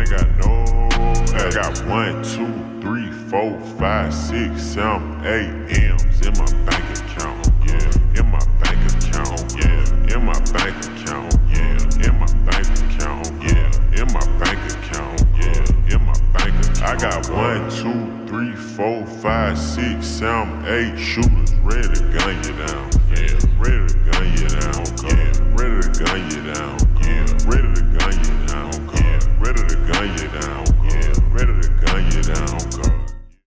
I ain't got no. I got one, two, three, four, five, six, seven, eight M's in my bank account. Yeah, in my bank account. Yeah, in my bank account. Yeah, in my bank account. Yeah, in my bank account. Yeah, in my bank account. I got one, two, three, four, five, six, seven, eight shooters ready to gun you down. Yeah, ready to gun you down.